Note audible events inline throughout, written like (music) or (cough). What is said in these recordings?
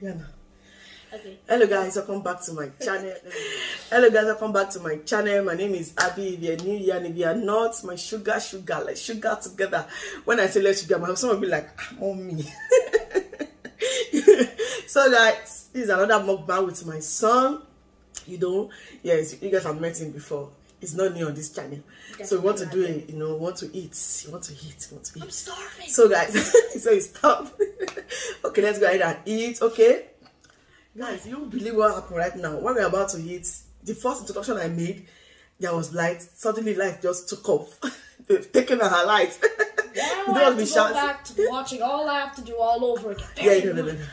Yeah. no. Okay. Hello guys, welcome back to my channel. Hello guys, welcome back to my channel. My name is Abby. If you're new here and if you are not, my sugar, sugar, like sugar together. When I say let's sugar, my husband will be like, ah, mommy. (laughs) so guys, this is another mukbang with my son. You know, yes, you guys have met him before. He's not new on this channel. So we want to do it, you know, want to eat. You want to eat, you want to eat. I'm starving. So guys, (laughs) so he stop. (laughs) okay, let's go ahead and eat, okay? Guys, you won't believe what happened right now. When we're about to eat, the first introduction I made, there was light. Suddenly light just took off. (laughs) They've taken her light. You I don't have to go shout- back to watching all I have to do all over again. yeah, no, no, no, no.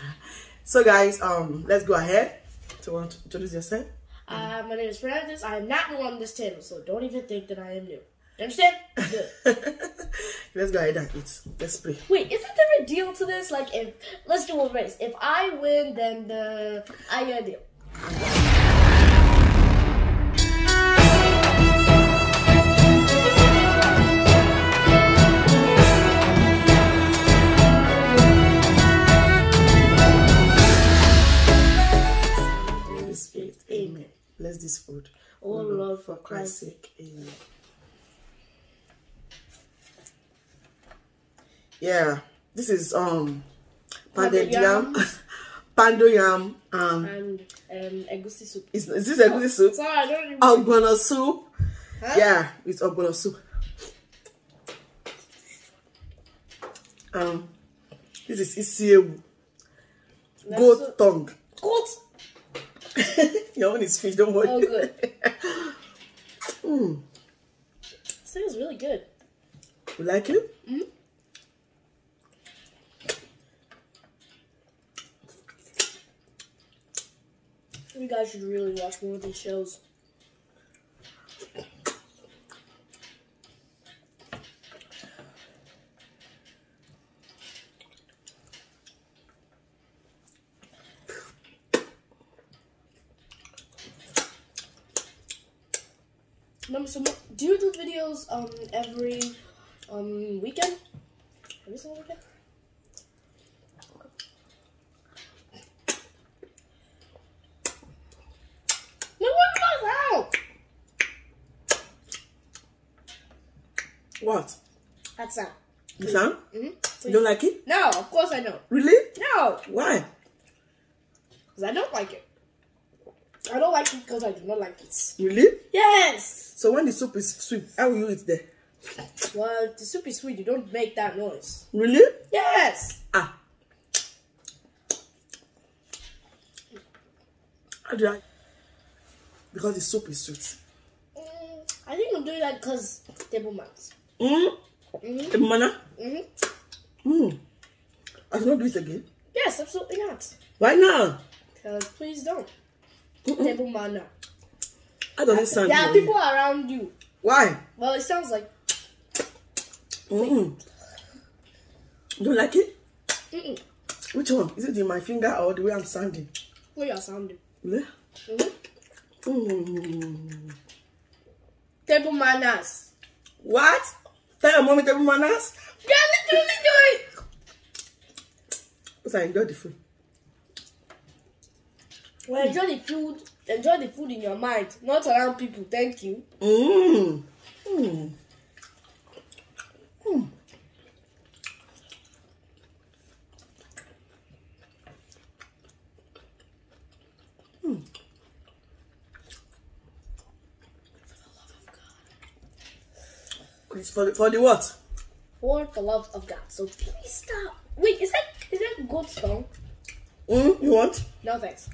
So guys, um, let's go ahead. So you want to introduce yourself? Uh, my name is Francis. I am not new on this channel, so don't even think that I am new. You understand? Good. (laughs) let's go ahead and eat. Let's pray. Wait, isn't there a deal to this? Like, if let's do a race. If I win, then the I get a deal. Bless this food. Oh, Lord, for Christ's sake, amen. Yeah, this is um pounded yam, (laughs) Pounded poundo yam, um, And um, egusi soup. is, is this a good soup? Sorry, I don't even. Ogbono soup. Huh? Yeah, it's ogbono soup. Um, this is isiewu, goat so- tongue. Goat. Your own is fish, don't worry. Oh, good. (laughs) Mm, This thing is really good. you like it? Mhm. You guys should really watch more of these shows. Number so do you do videos um every um weekend? Every single weekend? No one goes out. What? That's that. You sound? Mm-hmm. You don't like it? No, of course I know. Really? No, Why? because I don't like it. I don't like it because I do not like it. Really? Yes. So when the soup is sweet, how will you eat there? Well, the soup is sweet. You don't make that noise. Really? Yes. Ah. How do I? Because the soup is sweet. Mm, I think I'm doing that because table manners. Mm. Mm-hmm. The manna. Mm-hmm. Mm. I should not do it again. Yes, absolutely not. Why not? Because please don't. Table manner. How does it sound? There are for people around you. Why? Well, it sounds like. You don't like it? Mm-mm. Which one? Is it in my finger or the way I'm sounding? What you're sounding. Yeah. Mm-hmm. Mm. Table manners. What? Tell your mommy table manners? Yeah, literally do it. Because I enjoy the food. Well, hmm. enjoy the food. Enjoy the food in your mind, not around people. Thank you. Mmm. Mmm. Mmm. It's for the, for the what? For the love of God. So please stop. Wait, is that is that good song? Mm, you want? No thanks.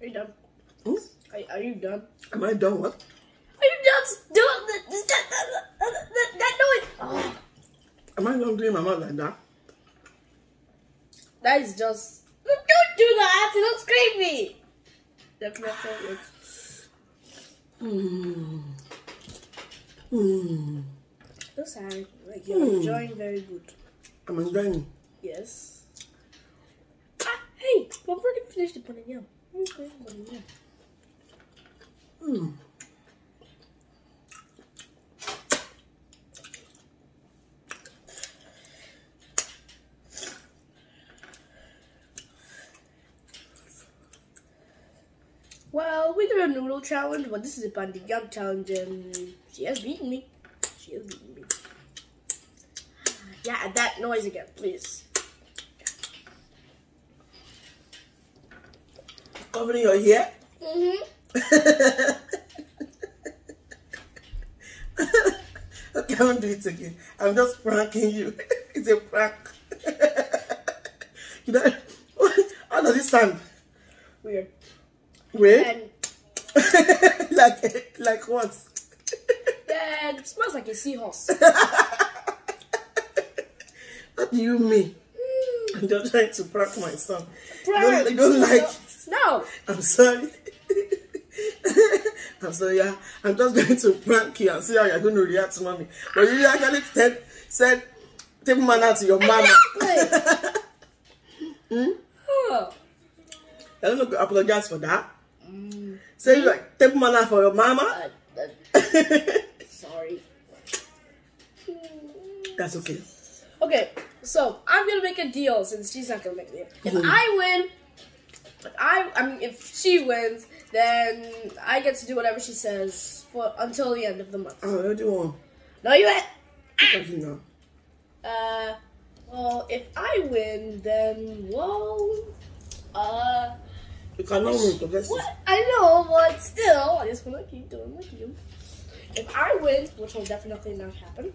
Are, you done? Hmm? are you done? Am I done what? Are you just doing that? That, that, that, noise? Oh, Am I not doing my mouth like that? that is just. Don't do that! It looks creepy! Definitely. Hmm. Hmm. Looks sad. Like you're Hmm. enjoying very good. I'm enjoying. Yes. Ah, hey, we've already finished the panayam. Well, we did a noodle challenge, but this is a panayam challenge, and she has beaten me. She has beaten me. Ah, yeah, that noise again, please. Covering your hair? Mm-hmm. (laughs) okay, I won't do it again. I'm just pranking you. (laughs) it's a prank. (laughs) you know, how does it sound? Weird. Wait. And, like, like what? and it smells like a seahorse. What do you mean? I'm just trying to prank my son. Prank. You don't, you don't like it. No. I'm sorry. (laughs) I'm sorry, yeah. I'm just going to prank you and see how you're going to react to mommy. But you actually said, said take manner to your mama. Exactly. (laughs) hmm? Oh. I don't know apologize for that. Say you like take manner for your mama. Uh, uh, (laughs) sorry. That's okay. Okay, so I'm gonna make a deal since she's not gonna make a deal. If Mhm. I win, I I mean if she wins, then I get to do whatever she says for until the end of the month. Oh, I already won. No, you ain't. You now. Uh, well, if I win, then well, uh, You because that's what? I know, but still, I just wanna keep doing my game. If I win, which will definitely not happen,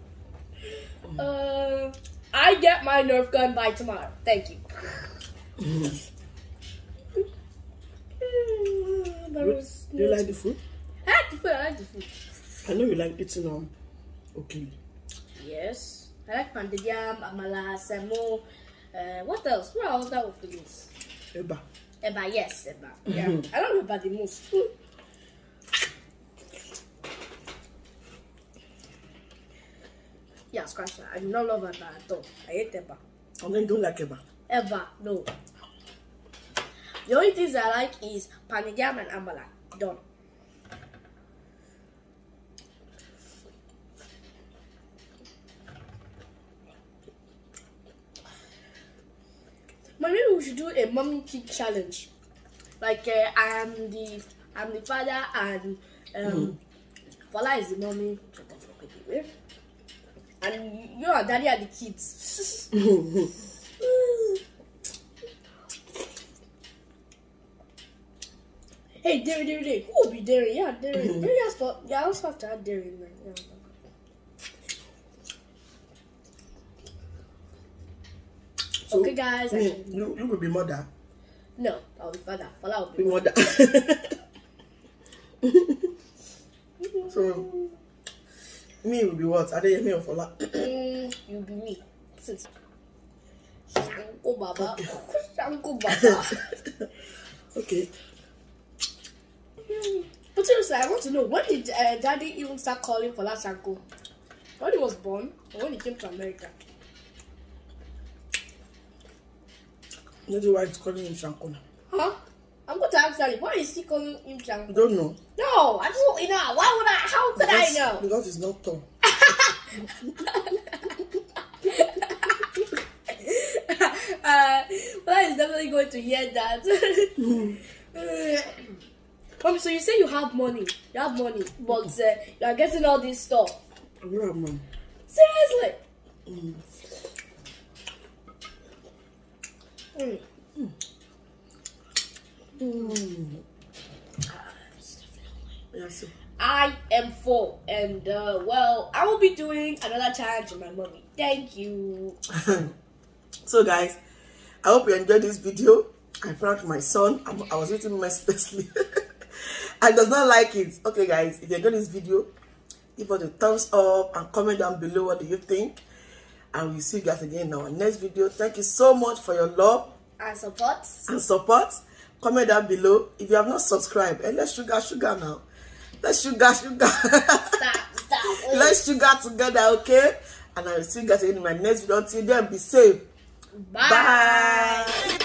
uh, I get my Nerf gun by tomorrow. Thank you. (laughs) Was- Do you like the food? I like the food. I like the food. I know you like eating um okay. Yes, I like pounded yam, amala, semo. Uh, what else? What that would please? Eba. Eba, yes, eba. (laughs) Yeah, Mhm. I don't know about the most. Yeah, scratch that. I do not love eba at all. I hate eba. And then you don't like eba. Eba, no. The only things I like is panigam and amala. Done. But maybe we should do a mommy kid challenge. Like uh, I am the I'm the father and um Fala is the mommy. And you and daddy are the kids. (laughs) hey, Derry, Derry, Derry. Who will be Derry? Yeah, Derry. Mhm. Derry has yeah, I also have to add Derry in there. Yeah. So, Okay, guys. Me, can- you, you will be mother. No, I'll be father. Fala will Be be mother. (laughs) so me will be what? Adeyemi or Fola? Mm, you'll be me. Since Shanko Baba. (laughs) Shanko Baba. (laughs) okay. But seriously, I want to know when did uh, Daddy even start calling for that Shanko? When he was born or when he came to America? That's why it's calling him Shanko now. Huh? I'm going to ask Daddy, why is he calling him You Shanko? don't know. No, I want to know. Why would I? How could I Because- know? Because it's not tall. (laughs) uh, but is definitely going to hear that. (laughs) (laughs) Mommy, so you say you have money, you have money, but uh, you are getting all this stuff. Yeah, mom. Seriously? Mm. Mm. Mm. So. I am full, and uh, well, I will be doing another challenge with my mommy. Thank you. (laughs) so guys i hope you enjoyed this video i pranked my son i was eating my mercilessly (laughs) and does not like it. Okay guys if you enjoy this video give us a thumbs up and comment down below. What do you think? And we'll see you guys again in our next video. Thank you so much for your love And support. and support. Comment down below. If you have not subscribed and let's sugar sugar now. Let's sugar sugar. Stop, stop. (laughs) let's sugar together okay? And i will see you guys again in my next video. Until then be safe. Bye. bye